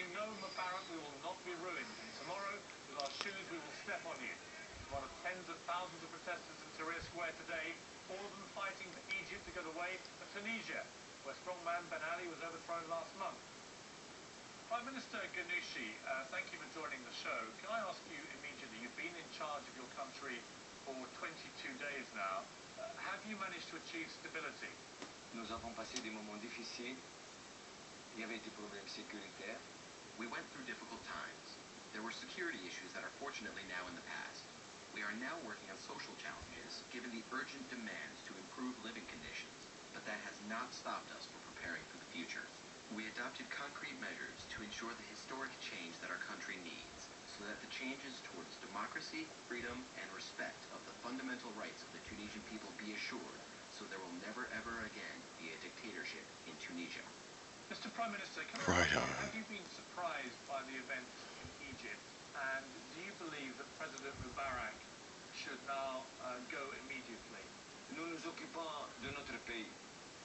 chanting, No, Mubarak, we will not be ruined. And tomorrow, with our shoes, we will step on you. One of tens of thousands of protesters in Tahrir Square today, all of them fighting for Egypt to go away way of Tunisia, where strongman Ben Ali was overthrown last month. Prime Minister Ghannouchi, uh, thank you for joining the show. Can I ask you immediately, you've been in charge of your country for 22 days now. Uh, have you managed to achieve stability? Nous avons passé des moments difficiles. Il y avait des problèmes sécuritaires. We went through difficult times. There were security issues that are fortunately now in the past. We are now working on social challenges, given the urgent demands to improve living conditions, but that has not stopped us from preparing for the future. We adopted concrete measures to ensure the historic change that our country needs, so that the changes towards democracy, freedom, and respect of the fundamental rights of the Tunisian people be assured, so there will never ever again be a dictatorship in Tunisia. Mr. Prime Minister, can Right I ask on. have you been surprised by the events in Egypt? And do you believe that President Mubarak should now uh, go immediately? Nous nous occupons de notre pays.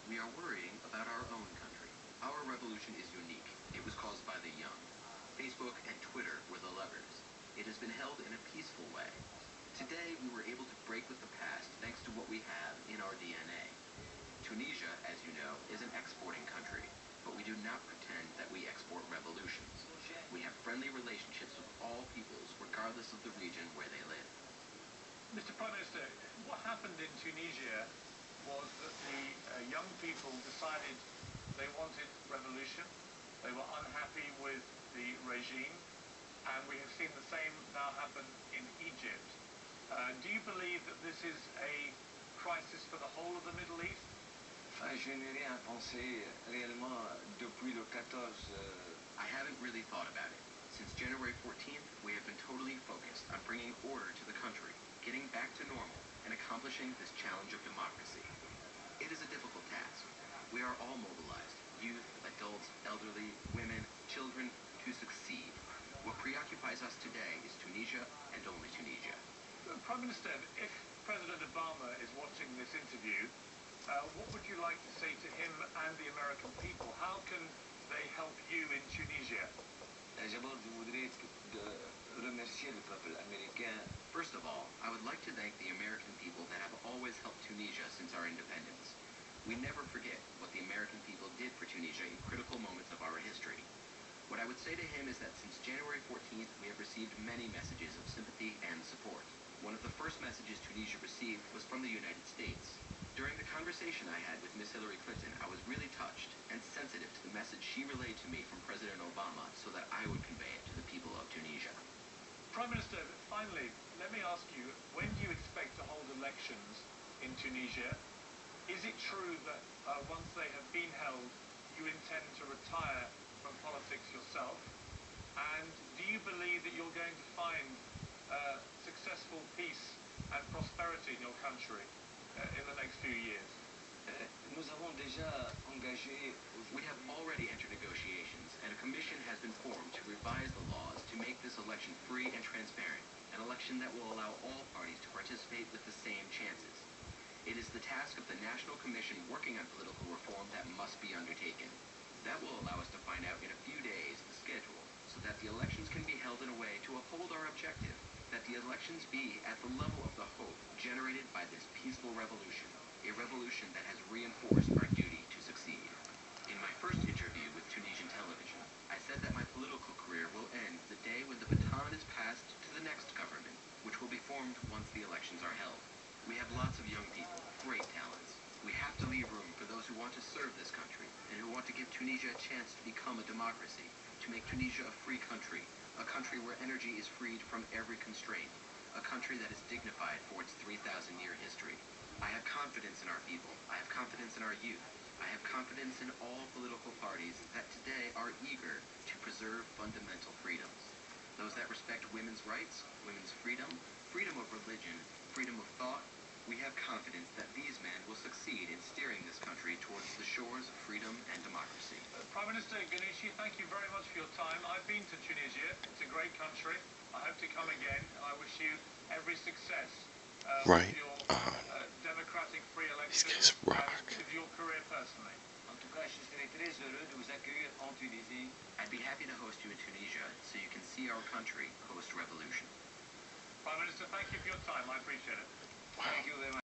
We are worrying about our own country. Our revolution is unique. It was caused by the young. Facebook and Twitter were the levers. It has been held in a peaceful way. Today, we were able to break with the past thanks to what we have in our DNA. Tunisia, as you know, is an exporting country, but we do not pretend that we export revolutions. We have friendly relationships with all peoples, regardless of the region where they live. Mr. Prime Minister, what happened in Tunisia was that the uh, young people decided they wanted revolution. They were unhappy with the regime, and we have seen the same now happen in Egypt. Uh, do you believe that this is a crisis for the whole of the Middle East? Enfin, je n'ai rien pensé réellement depuis le 14 euh, I haven't really thought about it. Since January 14th, we have been totally focused on bringing order to the country, getting back to normal, and accomplishing this challenge of democracy. It is a difficult task. We are all mobilized, youth, adults, elderly, women, children, to succeed. What preoccupies us today is Tunisia and only Tunisia. Prime Minister, if President Obama is watching this interview, uh, what would you like to say to him and the American people? How can they help you in Tunisia? First of all, I would like to thank the American people that have always helped Tunisia since our independence. We never forget what the American people did for Tunisia in critical moments of our history. What I would say to him is that since January 14th, we have received many messages of sympathy and support. One of the first messages Tunisia received was from the United States. During the conversation I had with Miss Hillary Clinton, I was really touched and sensitive to the message she relayed to me from President Obama so that I would convey it to the people of Tunisia. Prime Minister, finally, let me ask you, when do you expect to hold elections in Tunisia? Is it true that uh, once they have been held, you intend to retire from politics yourself? And do you believe that you're going to find uh, successful peace and prosperity in your country Uh, in the next few years? Euh, Nous avons déjà engagé We have already entered negotiations, and a commission has been formed to revise the laws to make this election free and transparent, an election that will allow all parties to participate with the same chances. It is the task of the National Commission working on political reform that must be undertaken. That will allow us to find out in a few days the schedule, so that the elections can be held in a way to uphold our objective, that the elections be at the level of the hope generated by this peaceful revolution, a revolution that has reinforced our duty to succeed. In my first interview with Tunisian television, I said that my political career will end the day when the baton is passed to the next government, which will be formed once the elections are held. We have lots of young people, great talents. We have to leave room for those who want to serve this country and who want to give Tunisia a chance to become a democracy, to make Tunisia a free country, a country where energy is freed from every constraint, a country that is dignified for its 3,000 year history. I have confidence in our people. I have confidence in our youth. I have confidence in all political parties that today are eager to preserve fundamental freedoms. Those that respect women's rights, women's freedom, freedom of religion, freedom of thought, we have confidence that Minister Ghannouchi, thank you very much for your time. I've been to Tunisia. It's a great country. I hope to come again. I wish you every success uh, Right. with your Uh, uh, democratic free These elections guys rock. and with your career personally. En tout cas, je serai très heureux de vous accueillir en Tunisie. I'd be happy to host you in Tunisia so you can see our country post-revolution. Prime Minister, thank you for your time. I appreciate it. Thank you very much.